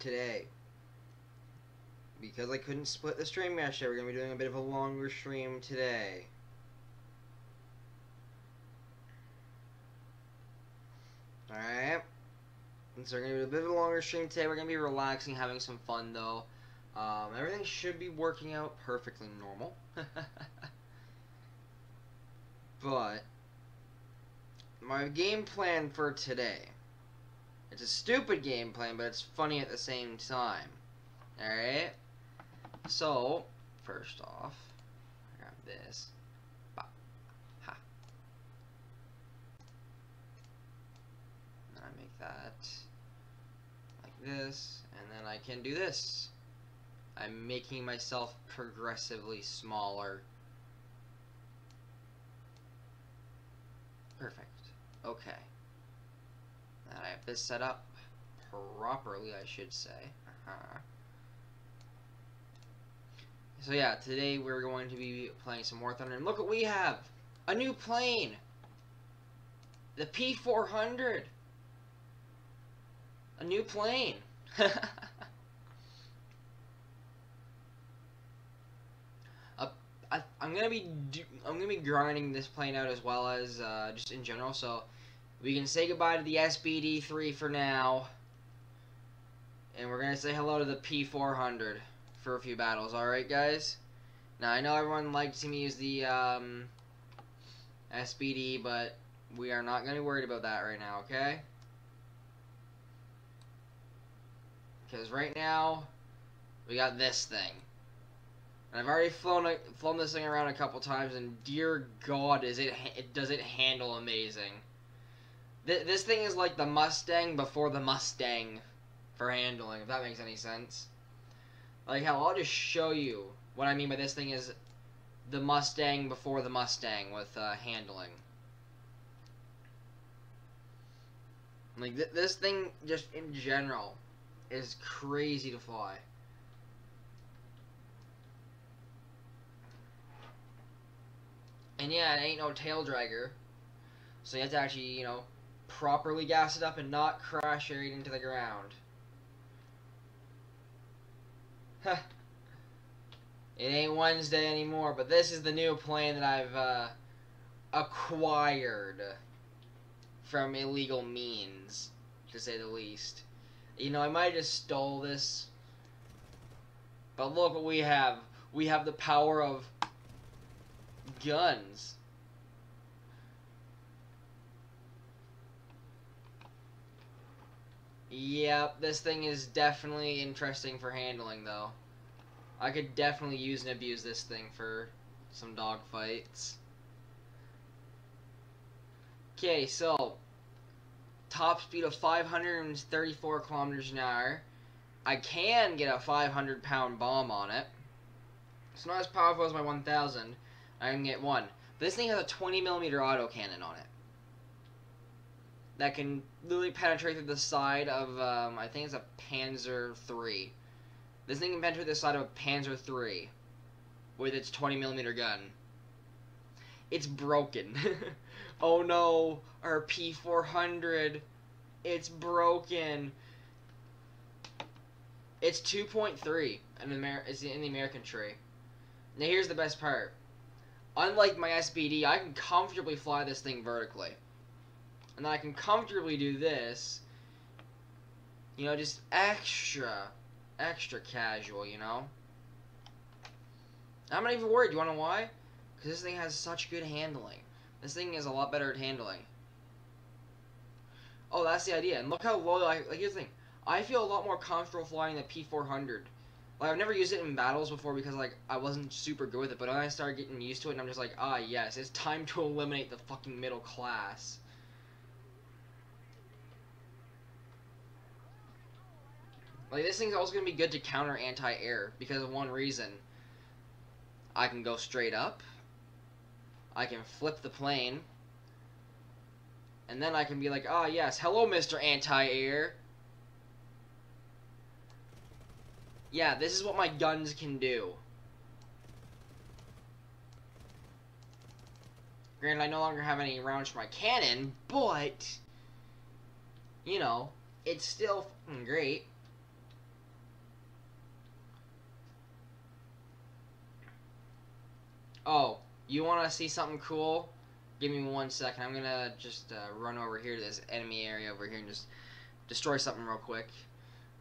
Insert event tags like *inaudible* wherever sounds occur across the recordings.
today. Because I couldn't split the stream yesterday, we're going to be doing a bit of a longer stream today. Alright. So we're going to do a bit of a longer stream today. We're going to be relaxing, having some fun, though. Um, everything should be working out perfectly normal. *laughs* but, my game plan for today. It's a stupid game plan, but it's funny at the same time. Alright? So, first off, grab this. Bah. Ha. And I make that like this, and then I can do this. I'm making myself progressively smaller. Perfect. Okay. I have this set up properly, I should say. Uh -huh. So yeah, today we're going to be playing some War Thunder, and look what we have! A new plane! The P-400! A new plane! *laughs* I, am gonna be I'm gonna be grinding this plane out as well as uh, just in general. So we can say goodbye to the SBD three for now, and we're gonna say hello to the P400 for a few battles. All right, guys. Now I know everyone liked to see me use the um, SBD, but we are not gonna be worried about that right now. Okay. Because right now we got this thing. And I've already flown a, flown this thing around a couple times, and dear God, is it, it does it handle amazing. Th this thing is like the Mustang before the Mustang for handling, if that makes any sense. Like how I'll just show you what I mean by this thing is the Mustang before the Mustang with uh, handling. Like th this thing, just in general, is crazy to fly. And yeah, it ain't no tail dragger. So you have to actually, you know, properly gas it up and not crash right into the ground. It ain't Wednesday anymore, but this is the new plane that I've uh, acquired from illegal means, to say the least. You know, I might have just stole this, but look what we have. We have the power of guns. Yep, this thing is definitely interesting for handling, though. I could definitely use and abuse this thing for some dogfights. Okay, so top speed of 534 kilometers an hour. I can get a 500 pound bomb on it. It's not as powerful as my 1000, I can get one. This thing has a 20 millimeter autocannon on it. That can literally penetrate through the side of, um, I think it's a Panzer III. This thing can penetrate the side of a Panzer III with its 20 millimeter gun. It's broken. *laughs* oh no, our P400. It's broken. It's 2.3 in, in the American tree. Now here's the best part. Unlike my SBD, I can comfortably fly this thing vertically. And then I can comfortably do this. You know, just extra, extra casual, you know? I'm not even worried. Do you want to know why? Because this thing has such good handling. This thing is a lot better at handling. Oh, that's the idea. And look how low, like, like here's the thing. I feel a lot more comfortable flying the P400 like I've never used it in battles before because like I wasn't super good with it, but then I started getting used to it and I'm just like, ah yes, it's time to eliminate the fucking middle class. Like this thing's also gonna be good to counter anti-air because of one reason. I can go straight up. I can flip the plane. And then I can be like, ah yes, hello Mr. Anti-Air. Yeah, this is what my guns can do. Granted, I no longer have any rounds for my cannon, but... you know, it's still great. Oh, you want to see something cool? Give me one second. I'm gonna just uh, run over here to this enemy area over here and just destroy something real quick.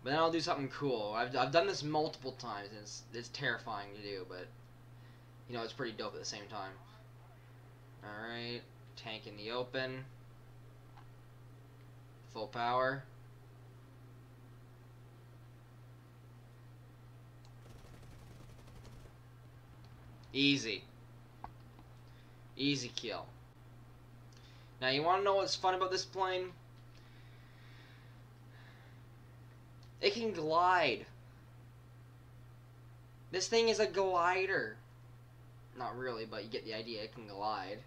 But then I'll do something cool. I've, I've done this multiple times. And it's it's terrifying to do, but you know it's pretty dope at the same time. All right, tank in the open. Full power. Easy. Easy kill. Now you want to know what's fun about this plane? It can glide. This thing is a glider. Not really, but you get the idea. It can glide.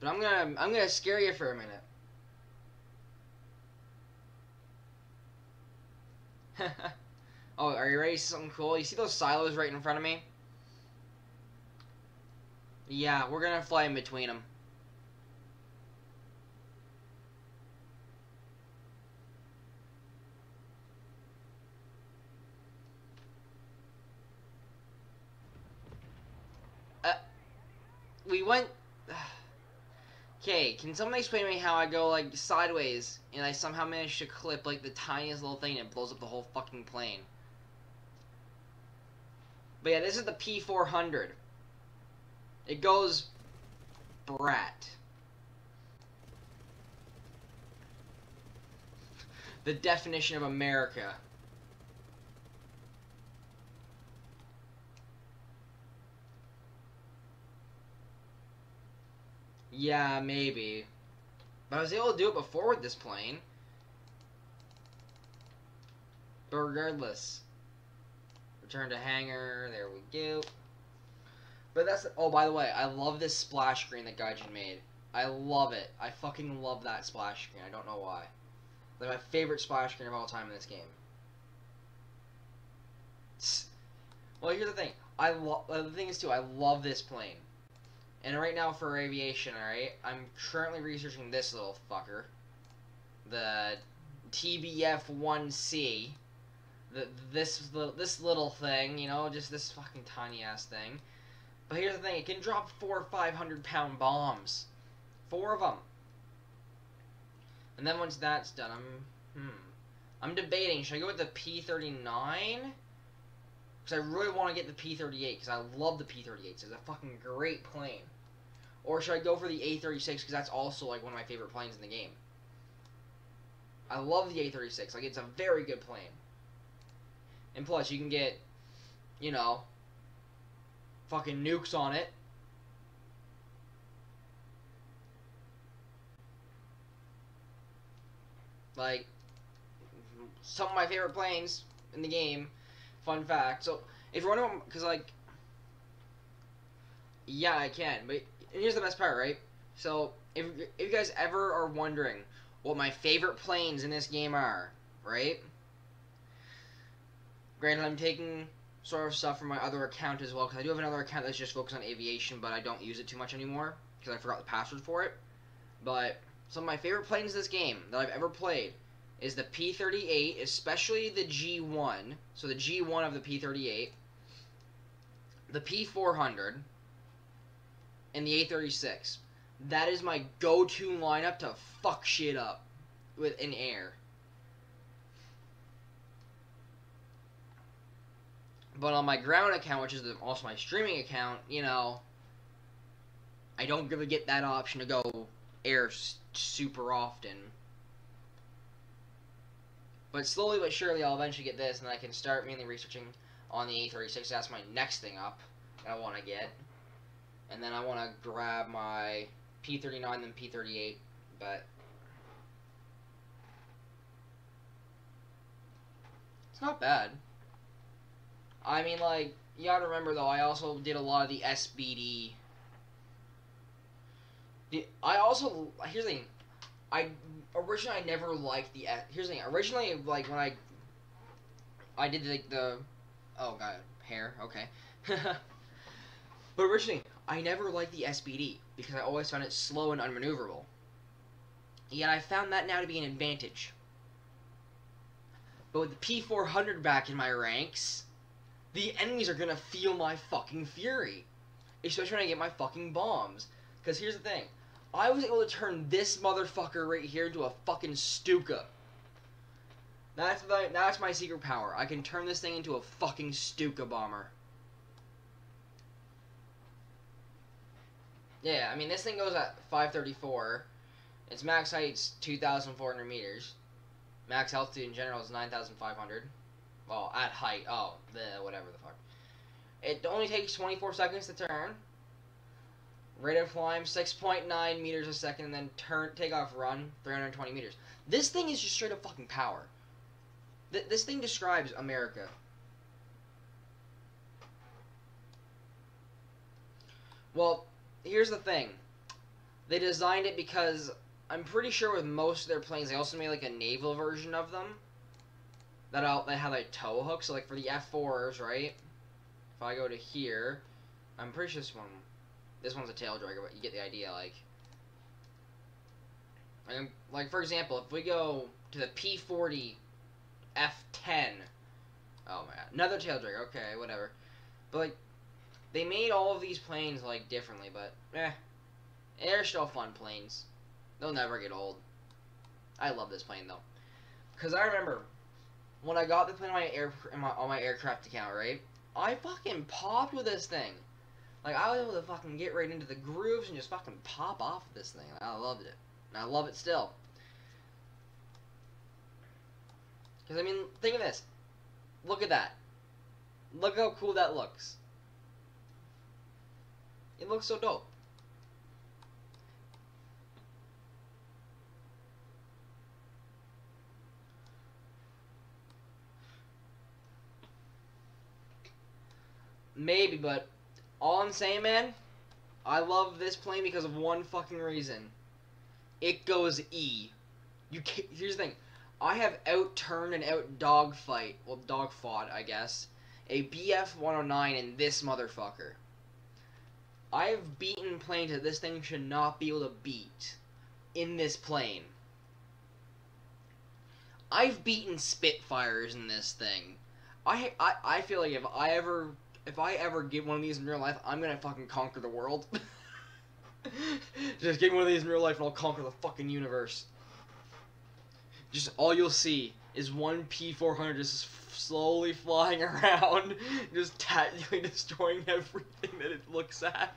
But I'm gonna I'm gonna scare you for a minute. *laughs* oh, are you ready for something cool? You see those silos right in front of me? Yeah, we're gonna fly in between them. Uh, we went *sighs* Okay, can someone explain to me how I go like sideways and I somehow manage to clip like the tiniest little thing and it blows up the whole fucking plane? But yeah, this is the P400. It goes brat. The definition of America. Yeah, maybe. But I was able to do it before with this plane. But regardless. Return to hangar. There we go. But that's... Oh, by the way, I love this splash screen that Gaijin made. I love it. I fucking love that splash screen. I don't know why. Like my favorite splash screen of all time in this game. Well, here's the thing. I love... Uh, the thing is, too, I love this plane. And right now for aviation, alright, I'm currently researching this little fucker. The TBF-1C. This, this little thing, you know, just this fucking tiny ass thing. But here's the thing, it can drop four or five hundred pound bombs. Four of them. And then once that's done, I'm, hmm. I'm debating, should I go with the P-39? Because I really want to get the P-38, because I love the P-38. It's a fucking great plane. Or should I go for the A-36, because that's also, like, one of my favorite planes in the game. I love the A-36. Like, it's a very good plane. And plus, you can get, you know, fucking nukes on it. Like, some of my favorite planes in the game. Fun fact. So, if you're wondering, because, like, yeah, I can. But here's the best part, right? So, if, if you guys ever are wondering what my favorite planes in this game are, right? Granted, I'm taking sort of stuff from my other account as well, because I do have another account that's just focused on aviation, but I don't use it too much anymore, because I forgot the password for it. But some of my favorite planes in this game that I've ever played is the P-38, especially the G-1, so the G-1 of the P-38, the P-400, and the A-36. That is my go-to lineup to fuck shit up with in air. But on my ground account, which is also my streaming account, you know, I don't really get that option to go air super often. But slowly but surely, I'll eventually get this, and I can start mainly researching on the A36. That's my next thing up that I want to get. And then I want to grab my P39 then P38, but it's not bad. I mean, like, you gotta remember though, I also did a lot of the SBD. I also, here's the thing, I, originally I never liked the, here's the thing, originally, like, when I, I did, like, the, oh god, hair, okay. *laughs* but originally, I never liked the SBD because I always found it slow and unmaneuverable. Yet I found that now to be an advantage. But with the P400 back in my ranks, the enemies are gonna feel my fucking fury. Especially when I get my fucking bombs. Because here's the thing. I was able to turn this motherfucker right here into a fucking Stuka. That's my, that's my secret power. I can turn this thing into a fucking Stuka bomber. Yeah, I mean, this thing goes at 534. Its max height's 2,400 meters. Max altitude in general is 9,500. Well, at height. Oh, the whatever the fuck. It only takes 24 seconds to turn. Rate of climb 6.9 meters a second, and then turn takeoff run 320 meters. This thing is just straight up fucking power. Th this thing describes America. Well, here's the thing. They designed it because I'm pretty sure with most of their planes, they also made like a naval version of them. That out that had like tow hooks. So like for the F4s, right? If I go to here, I'm pretty sure this one, this one's a tail dragger, but you get the idea. Like, like, like for example, if we go to the P40 F10, oh my god, another tail dragger. Okay, whatever. But like, they made all of these planes like differently, but eh, they're still fun planes. They'll never get old. I love this plane though, cause I remember when I got the plane on my air my, on my aircraft account, right? I fucking popped with this thing. Like I was able to fucking get right into the grooves and just fucking pop off of this thing. I loved it, and I love it still. Cause I mean, think of this. Look at that. Look how cool that looks. It looks so dope. Maybe, but all I'm saying, man, I love this plane because of one fucking reason. It goes E. You can't, here's the thing. I have outturned and out dogfight, well, dog fought, I guess, a BF 109 in this motherfucker. I've beaten planes that this thing should not be able to beat in this plane. I've beaten Spitfires in this thing. I, I I feel like if I ever if I ever get one of these in real life, I'm gonna fucking conquer the world. *laughs* Just get one of these in real life and I'll conquer the fucking universe. Just all you'll see is one P400 just slowly flying *laughs* around, just tactically *laughs* destroying everything that it looks at.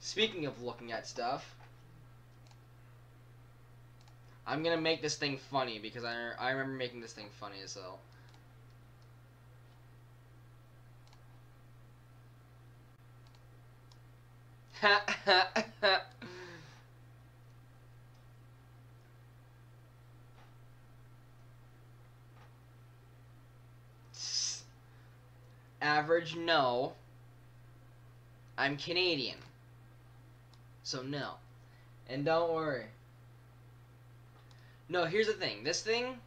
Speaking of looking at stuff, I'm gonna make this thing funny because I, I remember making this thing funny as hell. *laughs* Average, no. I'm Canadian. So no. And don't worry. No, here's the thing. This thing,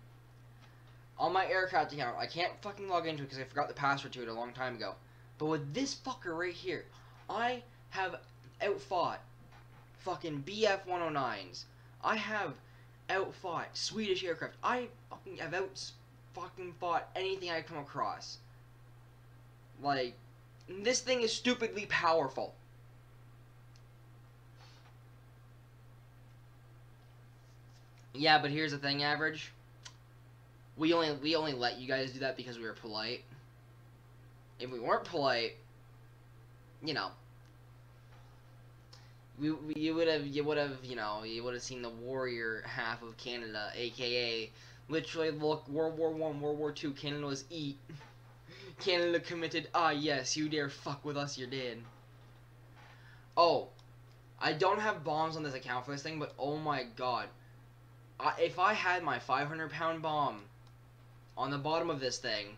on my aircraft account, I can't fucking log into it because I forgot the password to it a long time ago. But with this fucker right here, I have outfought fucking BF 109s. I have outfought Swedish aircraft. I fucking have out fucking fought anything I come across. Like, this thing is stupidly powerful. Yeah, but here's the thing, average. We only we only let you guys do that because we were polite. If we weren't polite, you know, we, you would have you would have you know you would have seen the warrior half of Canada, aka literally look World War One, World War Two. Canada was eat. *laughs* Canada committed. Ah yes, you dare fuck with us, you're dead. Oh, I don't have bombs on this account for this thing, but oh my god, I, if I had my 500 pound bomb on the bottom of this thing,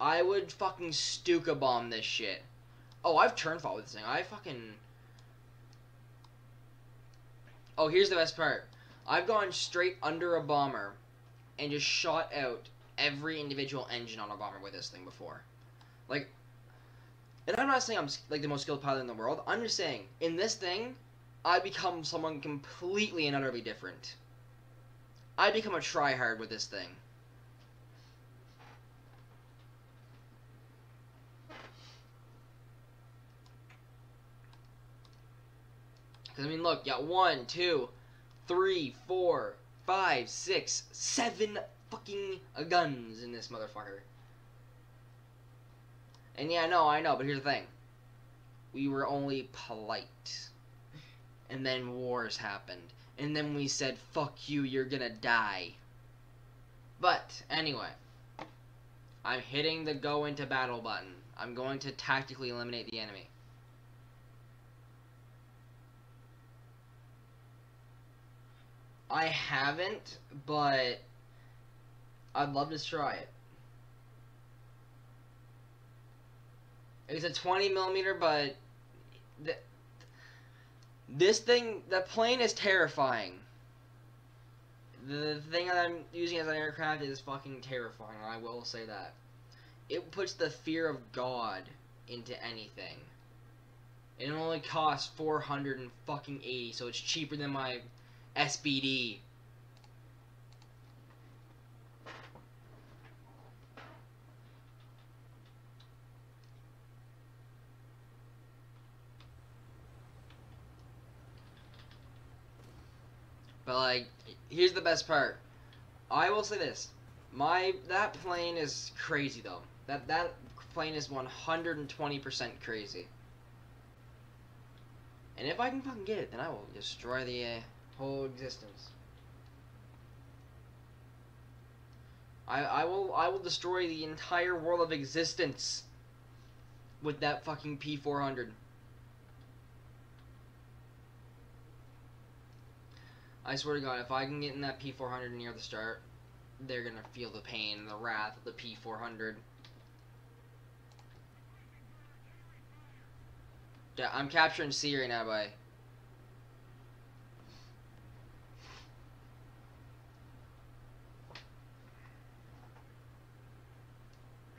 I would fucking Stuka bomb this shit. Oh, I've turn fought with this thing. I fucking. Oh, here's the best part. I've gone straight under a bomber and just shot out every individual engine on a bomber with this thing before. Like, And I'm not saying I'm like the most skilled pilot in the world. I'm just saying in this thing, I become someone completely and utterly different. I become a tryhard with this thing. Because, I mean, look, you got one, two, three, four, five, six, seven fucking guns in this motherfucker. And yeah, no, I know, but here's the thing. We were only polite. And then wars happened. And then we said, fuck you, you're gonna die. But, anyway. I'm hitting the go into battle button. I'm going to tactically eliminate the enemy. I haven't, but I'd love to try it. It's a 20 millimeter, but th this thing, the plane is terrifying. The thing that I'm using as an aircraft is fucking terrifying. I will say that. It puts the fear of God into anything. It only costs 400 and fucking 80, so it's cheaper than my SBD. But like, here's the best part. I will say this: my that plane is crazy though. That that plane is 120% crazy. And if I can fucking get it, then I will destroy the uh, whole existence. I I will I will destroy the entire world of existence with that fucking P400. I swear to God, if I can get in that P400 near the start, they're gonna feel the pain and the wrath of the P400. Yeah, I'm capturing C right now, by.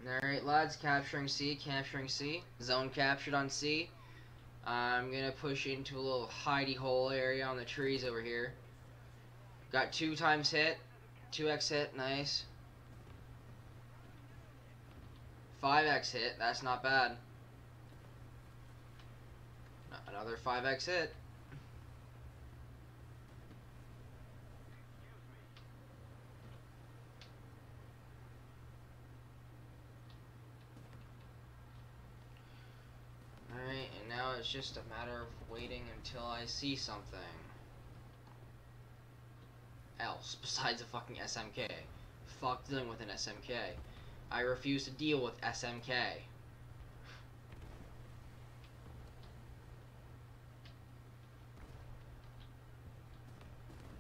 Alright, lads, capturing C, capturing C. Zone captured on C. I'm gonna push into a little hidey hole area on the trees over here. Got two times hit. 2x hit, nice. 5x hit, that's not bad. Another 5x hit. Alright, and now it's just a matter of waiting until I see something else *laughs* besides a fucking SMK. Fuck dealing with an SMK. I refuse to deal with SMK.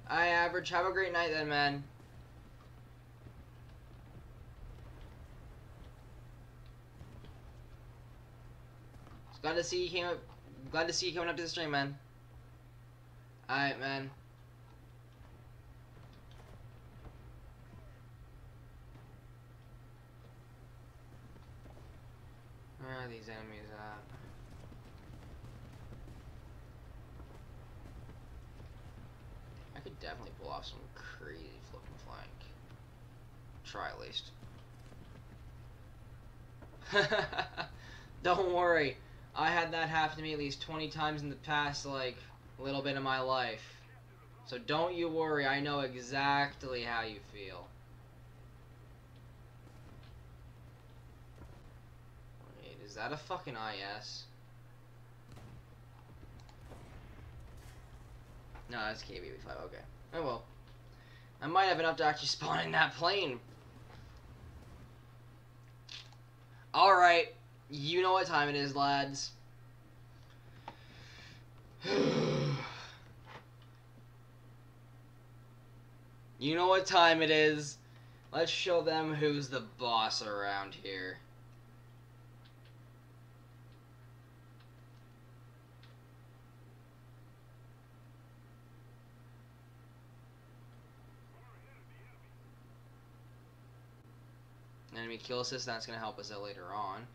I average. Have a great night then, man. Glad to see you came up. Glad to see you coming up to the stream, man. Alright, man. Where are these enemies at? I could definitely pull off some crazy flipping flank. Try at least. *laughs* Don't worry. I had that happen to me at least 20 times in the past, like, a little bit of my life. So don't you worry, I know exactly how you feel. Wait, is that a fucking IS? No, that's KBB5, okay. Oh well. I might have enough to actually *laughs* spawn in that plane. Alright. You know what time it is, lads. *sighs* you know what time it is. Let's show them who's the boss around here. Enemy kill assist, that's going to help us out later on.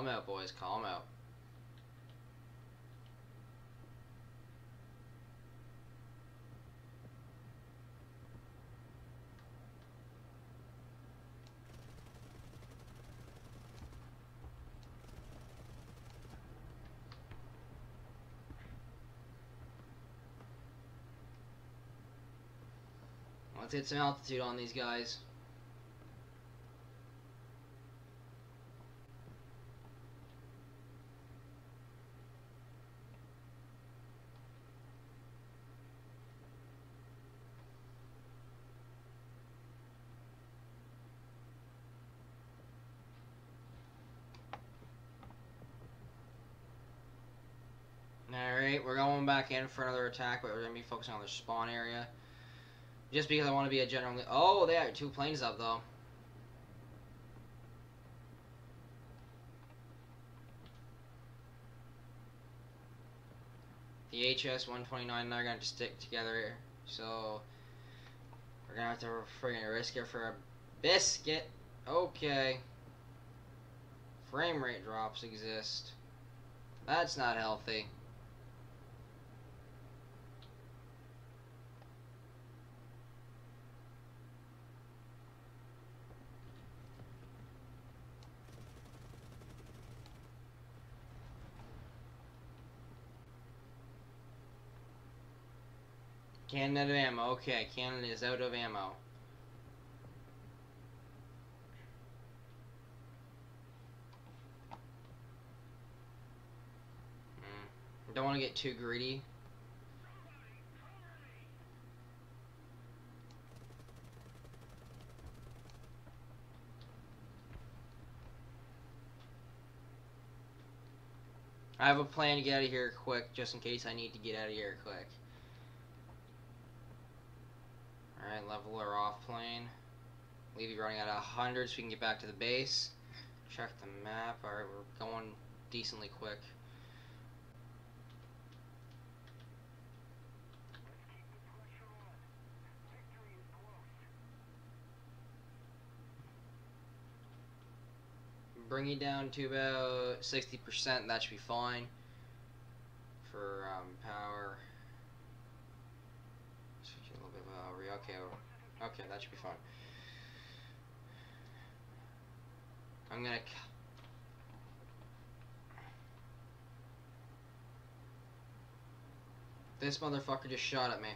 Call him out, boys. Call him out. Let's get some altitude on these guys. Alright, we're going back in for another attack, but we're going to be focusing on the spawn area. Just because I want to be a general... Oh, they have two planes up, though. The HS-129 and I are going to stick together here. So, we're going to have to friggin' risk it for a biscuit. Okay. Frame rate drops exist. That's not healthy. Cannon out of ammo. Okay, cannon is out of ammo. Hmm. Don't want to get too greedy. I have a plan to get out of here quick, just in case I need to get out of here quick. Alright, level our off plane. Leave you running at 100 so we can get back to the base. Check the map. Alright, we're going decently quick. Bring it down to about 60%, that should be fine. For um, power. Okay, okay, that should be fine. I'm gonna... This motherfucker just shot at me.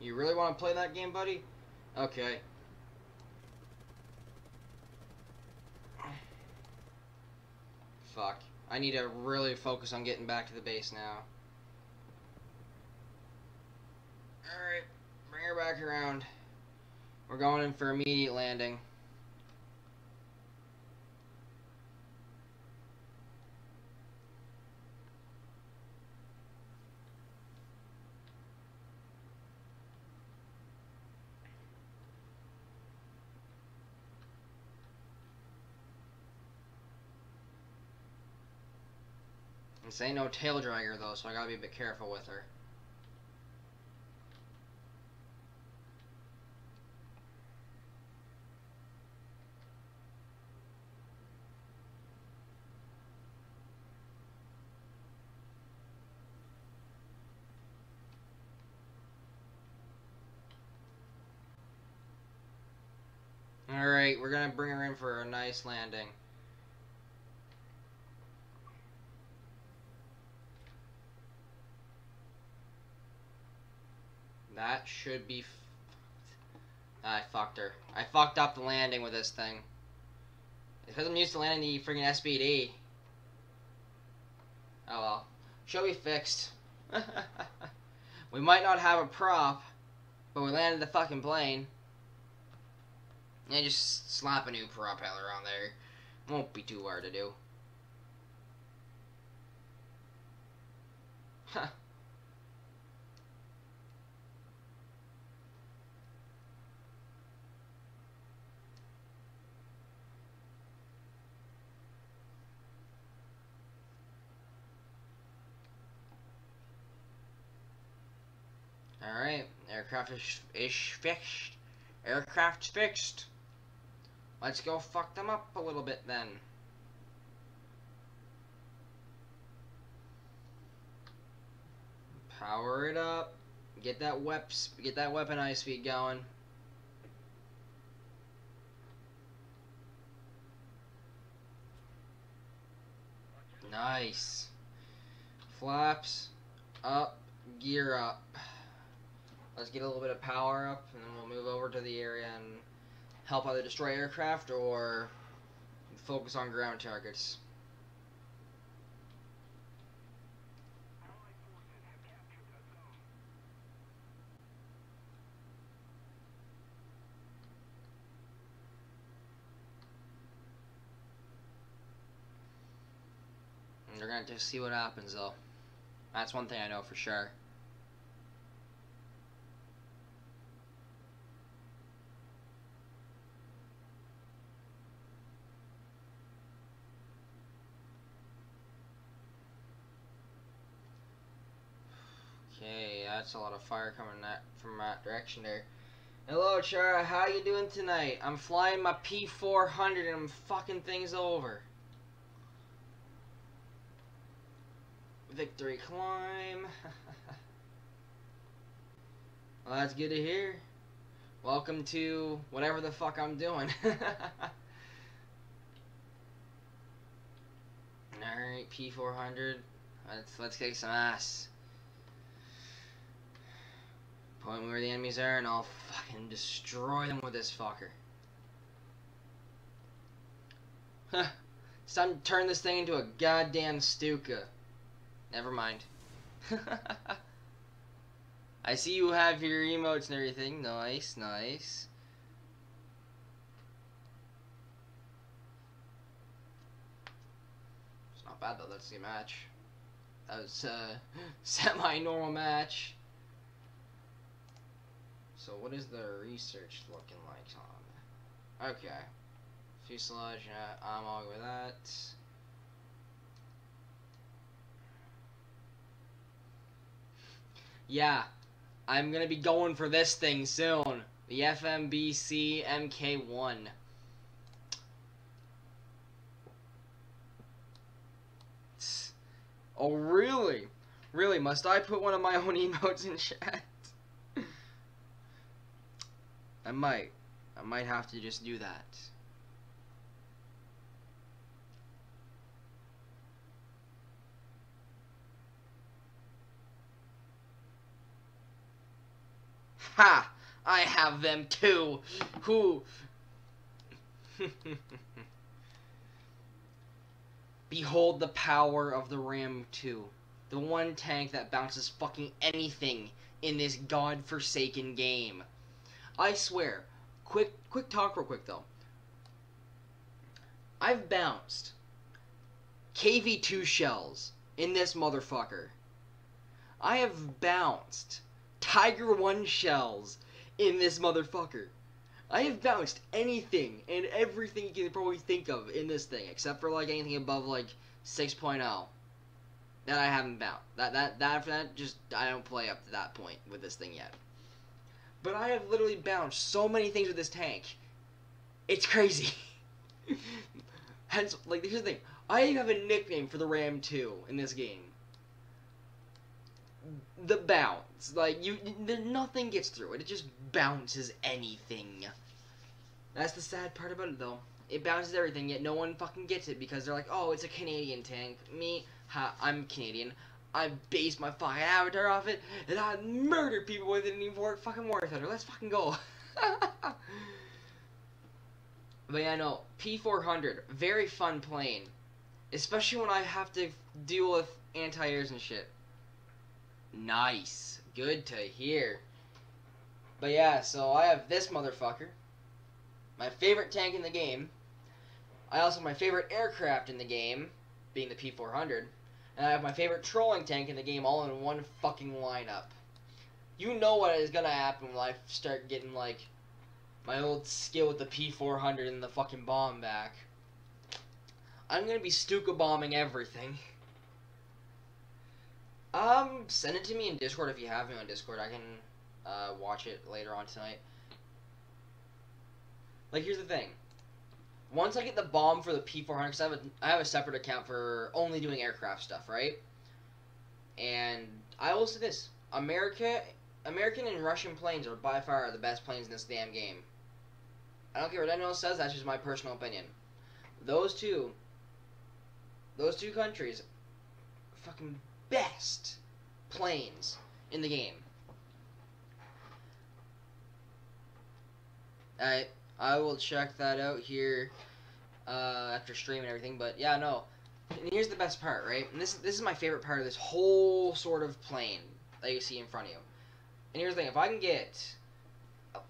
You really want to play that game, buddy? Okay. Fuck. I need to really focus on getting back to the base now. Alright, bring her back around. We're going in for immediate landing. This ain't no tail dragger though, so I gotta be a bit careful with her. Alright, we're gonna bring her in for a nice landing. Should be... I fucked her. I fucked up the landing with this thing. Because I'm used to landing the freaking SBD. Oh well. Should be fixed. *laughs* we might not have a prop, but we landed the fucking plane. And just slap a new propeller on there. Won't be too hard to do. Huh. Alright, aircraft is, is fixed. Aircraft's fixed. Let's go fuck them up a little bit then. Power it up. Get that wep get that weapon high speed going. Nice. Flaps up, gear up. Let's get a little bit of power up, and then we'll move over to the area and help either destroy aircraft or focus on ground targets. We're gonna just see what happens though. That's one thing I know for sure. Okay, that's a lot of fire coming that from that direction there. Hello, Chara. How you doing tonight? I'm flying my P400 and I'm fucking things over. Victory climb. *laughs* well, that's good to hear. Welcome to whatever the fuck I'm doing. *laughs* Alright, P400. Let's, let's kick some ass. Point where the enemies are and I'll fucking destroy them with this fucker. Huh. It's time to turn this thing into a goddamn Stuka. Never mind. *laughs* I see you have your emotes and everything. Nice, nice. It's not bad though, that's the match. That was uh, a *laughs* semi-normal match. So what is the research looking like on? Okay. Fuselage, yeah, I'm all with that. Yeah, I'm gonna be going for this thing soon. The FMBC MK1. Oh, really? Really? Must I put one of my own *laughs* emotes in chat? I might. I might have to just do that. Ha! I have them too! Who? *laughs* Behold the power of the Ram 2. The one tank that bounces fucking anything in this god-forsaken game. I swear. Quick, quick talk real quick though. I've bounced KV2 shells in this motherfucker. I have bounced Tiger 1 shells in this motherfucker. I have bounced anything and everything you can probably think of in this thing, except for like anything above like 6.0 that I haven't bounced. That that that that just I don't play up to that point with this thing yet. But I have literally bounced so many things with this tank. It's crazy. *laughs* Hence, like, here's the thing. I have a nickname for the Ram 2 in this game. The bounce. Like, you, nothing gets through it. It just bounces anything. That's the sad part about it, though. It bounces everything, yet no one fucking gets it because they're like, oh, it's a Canadian tank. Me, ha, I'm Canadian. I based my fucking avatar off it, and I murdered people with it in War fucking War Thunder. Let's fucking go. *laughs* but yeah, no, P400, very fun plane. Especially when I have to deal with anti-airs and shit. Nice. Good to hear. But yeah, so I have this motherfucker. My favorite tank in the game. I also have my favorite aircraft in the game, being the P400 and I have my favorite trolling tank in the game all in one fucking lineup. You know what is gonna happen when I start getting like my old skill with the P400 and the fucking bomb back. I'm gonna be Stuka bombing everything. Um, send it to me in Discord if you have me on Discord. I can uh, watch it later on tonight. Like, here's the thing. Once I get the bomb for the P400, because I, have have a separate account for only doing aircraft stuff, right? And I will say this: America, American and Russian planes are by far the best planes in this damn game. I don't care what anyone else says. That's just my personal opinion. Those two, those two countries, fucking best planes in the game. I I will check that out here uh, after stream and everything. But yeah, no. And here's the best part, right? And this this is my favorite part of this whole sort of plane that you see in front of you. And here's the thing: if I can get,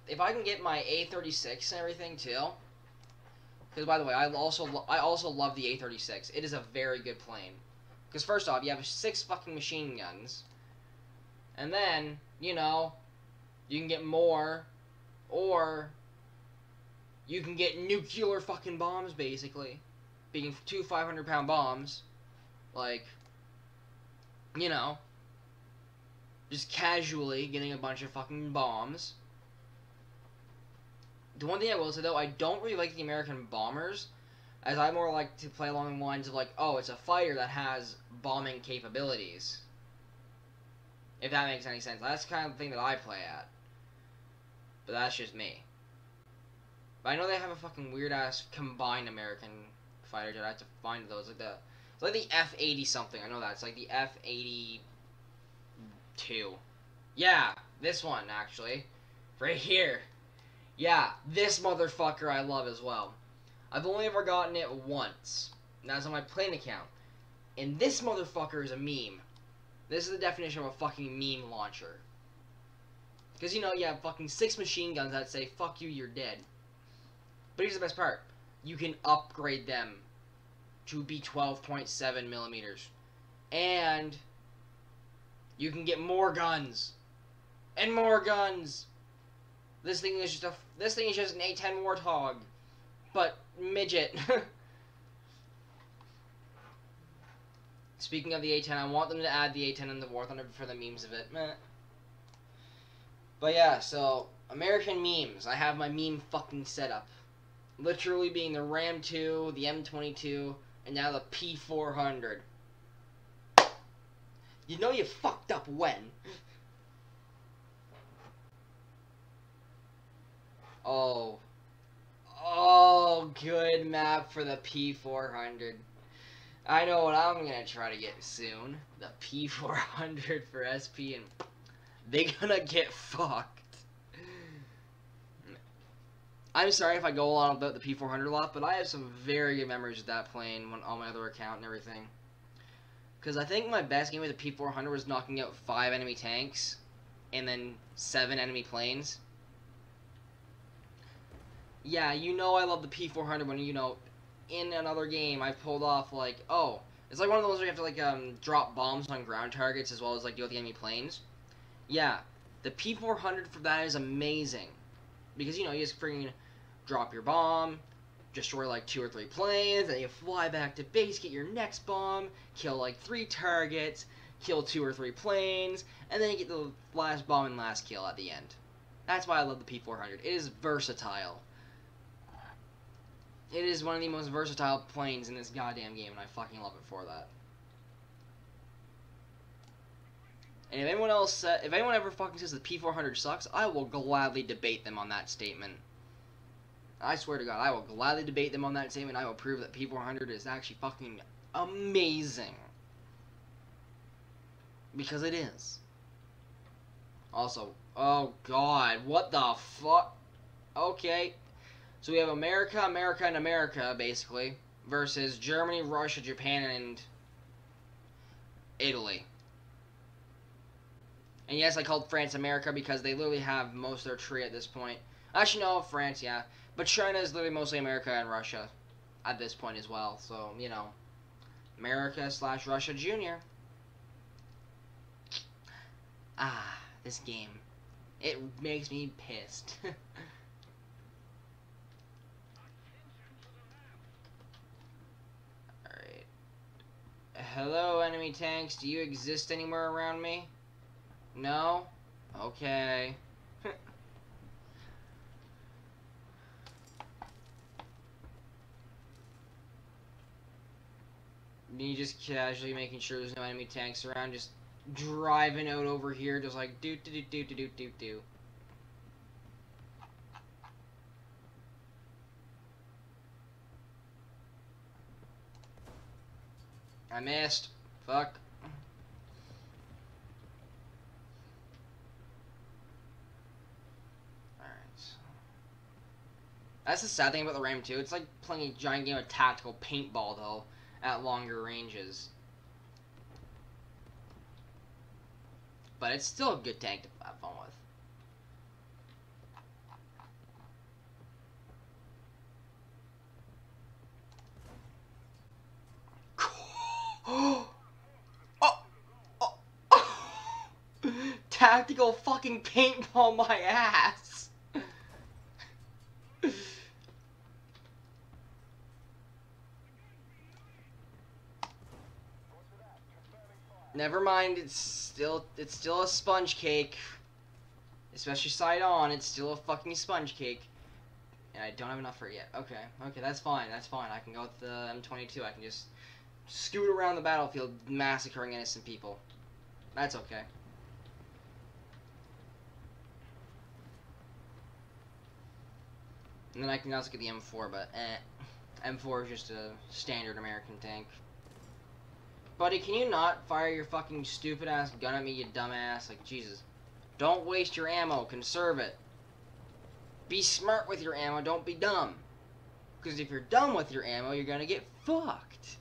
if I can get my A36 and everything too. Because by the way, I also I also love the A36. It is a very good plane. Because first off, you have six fucking machine guns, and then you know, you can get more, or you can get nuclear fucking bombs, basically. Being two 500 pound bombs. Like, you know, just casually getting a bunch of fucking bombs. The one thing I will say, though, I don't really like the American bombers. As I more like to play along the lines of, like, oh, it's a fighter that has bombing capabilities. If that makes any sense. That's kind of the thing that I play at. But that's just me. But I know they have a fucking weird ass combined American fighter jet. I have to find those. Like the it's like the F eighty something. I know that. It's like the F eighty two. Yeah, this one actually. Right here. Yeah, this motherfucker I love as well. I've only ever gotten it once. That's on my plane account. And this motherfucker is a meme. This is the definition of a fucking meme launcher. Because, you know, you have fucking six machine guns that say, fuck you, you're dead. But here's the best part. You can upgrade them to be 12.7 millimeters. And you can get more guns. And more guns. This thing is just a this thing is just an A10 Warthog. But midget. *laughs* Speaking of the A10, I want them to add the A10 and the War Thunder for the memes of it. Meh. But yeah, so American memes. I have my meme fucking setup literally being the Ram 2, the M22, and now the P400. You know you fucked up when? Oh. Oh, good map for the P400. I know what I'm gonna try to get soon. The P400 for SP, and they gonna get *laughs* fucked. I'm sorry if I go on about the P400 a lot, but I have some very good memories of that plane when, on my other account and everything. Because I think my best game with the P400 was knocking out five enemy tanks and then seven enemy planes. Yeah, you know I love the P400 when, you know, in another game I pulled off, like, oh, it's like one of those where you have to, like, um, drop bombs on ground targets as well as, like, deal with the enemy planes. Yeah, the P400 for that is amazing. Because, you know, you just freaking drop your bomb, destroy like two or three planes, and you fly back to base, get your next bomb, kill like three targets, kill two or three planes, and then you get the last bomb and last kill at the end. That's why I love the P400. It is versatile. It is one of the most versatile planes in this goddamn game, and I fucking love it for that. And if anyone else, uh, if anyone ever fucking says the P400 sucks, I will gladly debate them on that statement. I swear to God, I will gladly debate them on that statement. I will prove that P400 is actually fucking amazing. Because it is. Also, oh God, what the fuck? Okay. So we have America, America, and America, basically, versus Germany, Russia, Japan, and Italy. And yes, I called France America because they literally have most of their tree at this point. Actually, no, France, yeah. But China is literally mostly America and Russia at this point as well. So, you know, America slash Russia Junior. Ah, this game. It makes me pissed. *laughs* Alright. Hello, enemy tanks. Do you exist anywhere around me? No? Okay. Me just casually making sure there's no enemy tanks around, just driving out over here, just like do do do do do do do do. I missed. Fuck. Alright. That's the sad thing about the Ram 2. It's like playing a giant game of tactical paintball though, at longer ranges. But it's still a good tank to have fun with. *gasps* oh, oh, oh. *laughs* Tactical fucking paintball my ass. Never mind, it's still it's still a sponge cake. Especially side on, it's still a fucking sponge cake. And I don't have enough for it yet. Okay, okay, that's fine, that's fine. I can go with the M22. I can just scoot around the battlefield massacring innocent people. That's okay. And then I can also get the M4, but eh. M4 is just a standard American tank. Buddy, can you not fire your fucking stupid ass gun at me, you dumbass? Like, Jesus. Don't waste your ammo. Conserve it. Be smart with your ammo. Don't be dumb. Because if you're dumb with your ammo, you're gonna get fucked.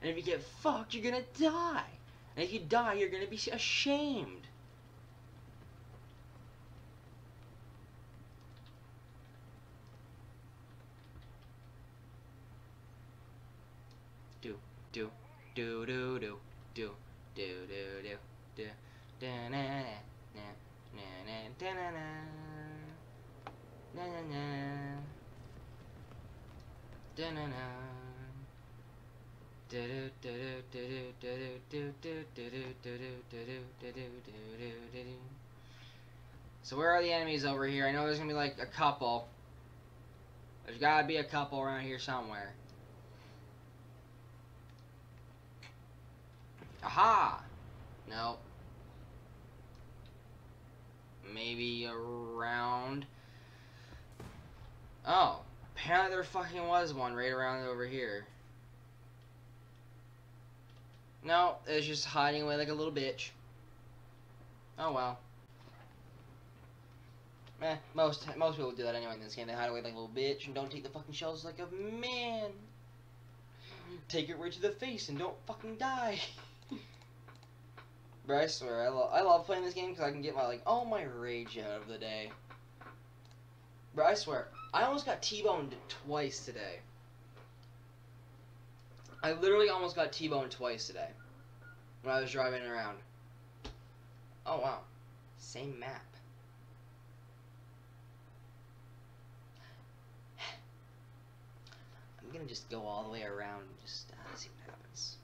And if you get fucked, you're gonna die. And if you die, you're gonna be ashamed. Do, do, do, do, do, do, do, do, do, do, na na na na da na na na na na da na na so where are the enemies over here? I know there's gonna be like a couple. There's gotta be a couple around here somewhere. Aha! No. Maybe around. Oh. Apparently there fucking was one right around over here. No, it's just hiding away like a little bitch. Oh well. Eh, most most people do that anyway in this game. They hide away like a little bitch and don't take the fucking shells like a man. Take it right to the face and don't fucking die. *laughs* Bro, I swear, I, lo I love playing this game because I can get my, like, all my rage out of the day. Bro, I swear, I almost got T-boned twice today. I literally almost got T-boned twice today when I was driving around. Oh, wow. Same map. *sighs* I'm gonna just go all the way around and just uh, see what happens.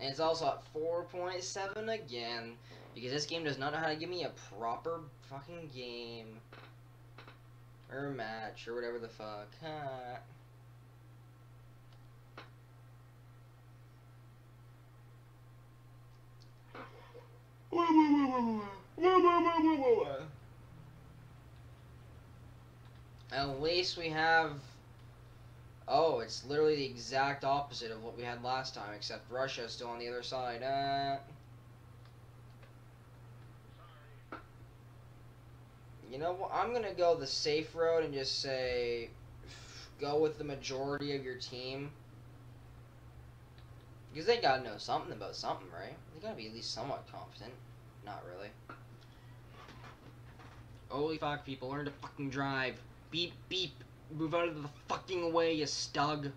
And it's also at 4.7 again, because this game does not know how to give me a proper fucking game. Or match, or whatever the fuck. Huh. At least we have... Oh, it's literally the exact opposite of what we had last time, except Russia is still on the other side. Uh... You know what? I'm going to go the safe road and just say... Go with the majority of your team. Because they gotta know something about something, right? They gotta be at least somewhat confident. Not really. Holy fuck, people, learn to fucking drive. Beep, beep. Move out of the fucking way, you stug.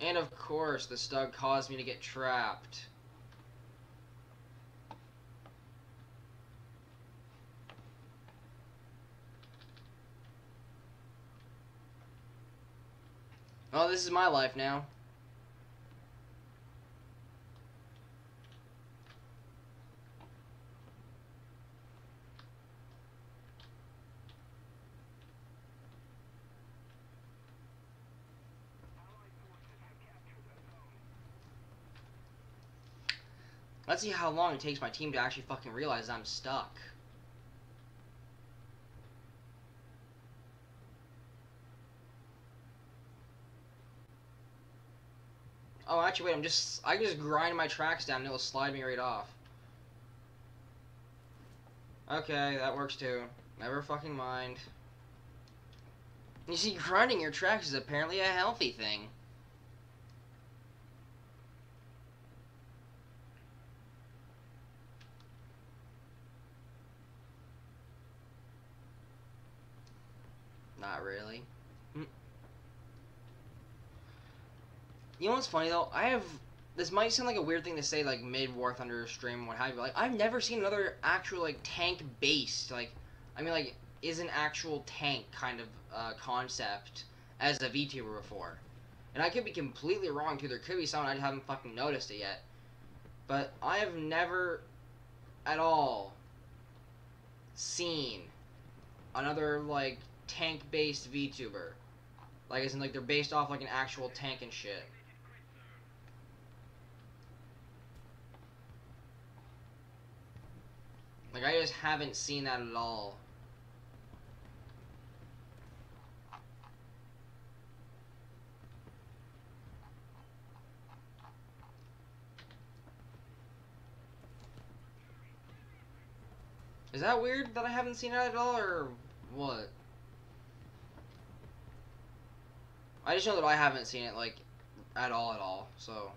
And of course, the stug caused me to get trapped. Oh, this is my life now. Let's see how long it takes my team to actually fucking realize I'm stuck. Oh, actually, wait, I'm just... I can just grind my tracks down and it'll slide me right off. Okay, that works too. Never fucking mind. You see, grinding your tracks is apparently a healthy thing. Not really. You know what's funny though? I have this might sound like a weird thing to say like mid War Thunder stream what have you. Like I've never seen another actual like tank based like I mean like is an actual tank kind of uh, concept as a VTuber before. And I could be completely wrong too. There could be someone I haven't fucking noticed it yet. But I have never at all seen another like tank based VTuber. Like as in like they're based off like an actual tank and shit. Like I just haven't seen that at all. Is that weird that I haven't seen it at all, or what? I just know that I haven't seen it, like, at all at all, so...